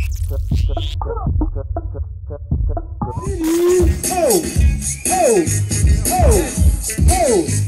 Oh, oh, oh, oh.